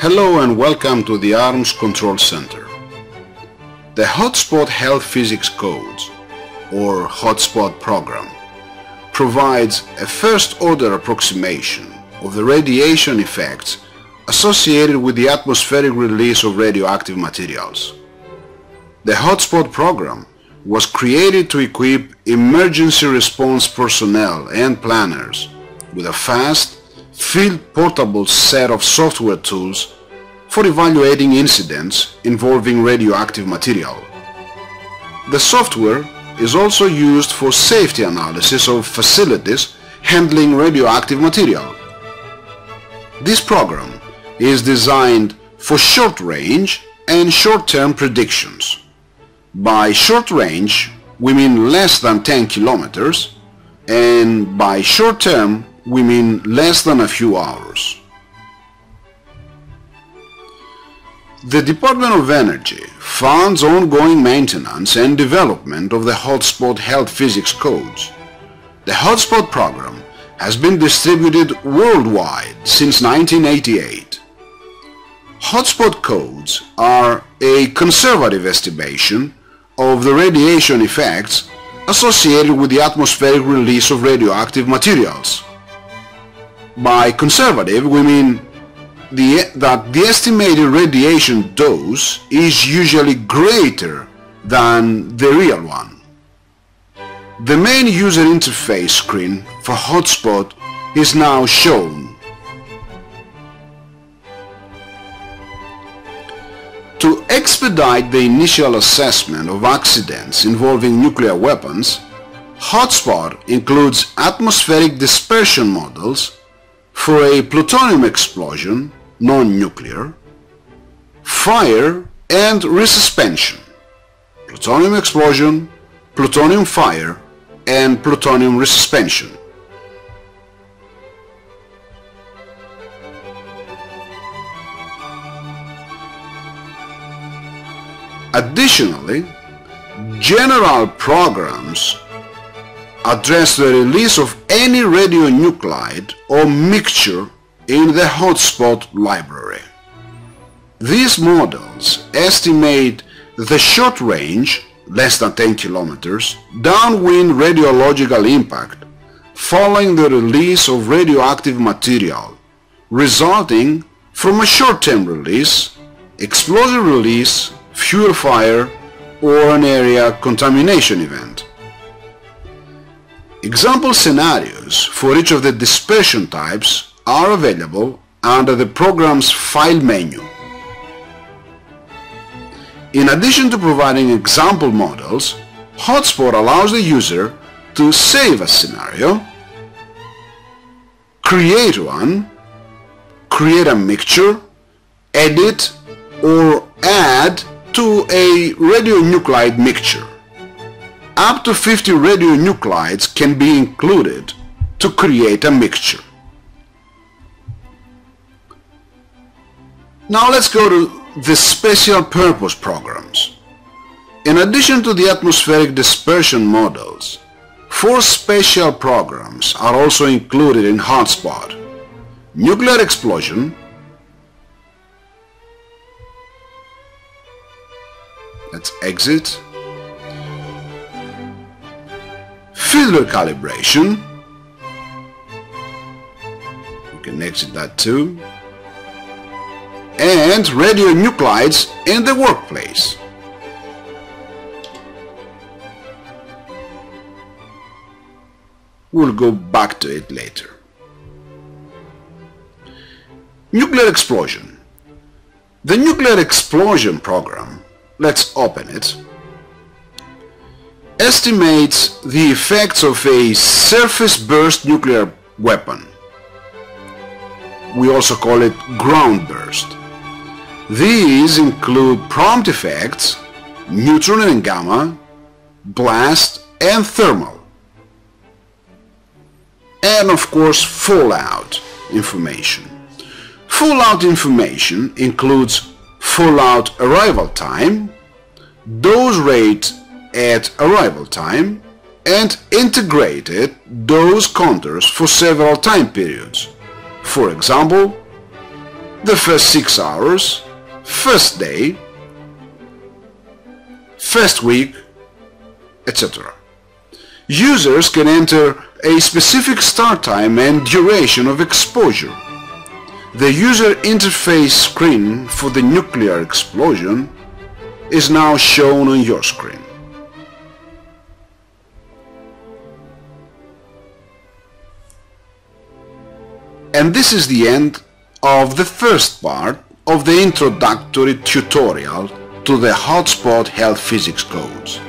Hello and welcome to the ARMS Control Center. The Hotspot Health Physics Codes, or Hotspot program, provides a first-order approximation of the radiation effects associated with the atmospheric release of radioactive materials. The Hotspot program was created to equip emergency response personnel and planners with a fast, field-portable set of software tools for evaluating incidents involving radioactive material. The software is also used for safety analysis of facilities handling radioactive material. This program is designed for short-range and short-term predictions. By short range, we mean less than 10 kilometers, and by short term, we mean less than a few hours. The Department of Energy funds ongoing maintenance and development of the Hotspot Health Physics Codes. The Hotspot program has been distributed worldwide since 1988. Hotspot codes are a conservative estimation of the radiation effects associated with the atmospheric release of radioactive materials. By conservative, we mean the, that the estimated radiation dose is usually greater than the real one. The main user interface screen for Hotspot is now shown To expedite the initial assessment of accidents involving nuclear weapons, Hotspot includes atmospheric dispersion models for a plutonium explosion, non-nuclear, fire and resuspension, plutonium explosion, plutonium fire and plutonium resuspension. Additionally, general programs address the release of any radionuclide or mixture in the hotspot library. These models estimate the short range, less than 10 kilometers, downwind radiological impact following the release of radioactive material resulting from a short-term release, explosive release, fuel fire, or an area contamination event. Example scenarios for each of the dispersion types are available under the program's File menu. In addition to providing example models, Hotspot allows the user to save a scenario, create one, create a mixture, edit or add to a radionuclide mixture. Up to 50 radionuclides can be included to create a mixture. Now let's go to the special purpose programs. In addition to the atmospheric dispersion models, four special programs are also included in Hotspot. Nuclear explosion, Let's exit. Filter calibration. You can exit that too. And radionuclides in the workplace. We'll go back to it later. Nuclear explosion. The nuclear explosion program let's open it, estimates the effects of a surface burst nuclear weapon. We also call it ground burst. These include prompt effects, neutron and gamma, blast and thermal. And of course fallout information. Fallout information includes fallout arrival time, dose rate at arrival time, and integrated dose contours for several time periods. For example, the first 6 hours, first day, first week, etc. Users can enter a specific start time and duration of exposure. The user interface screen for the nuclear explosion is now shown on your screen. And this is the end of the first part of the introductory tutorial to the hotspot health physics codes.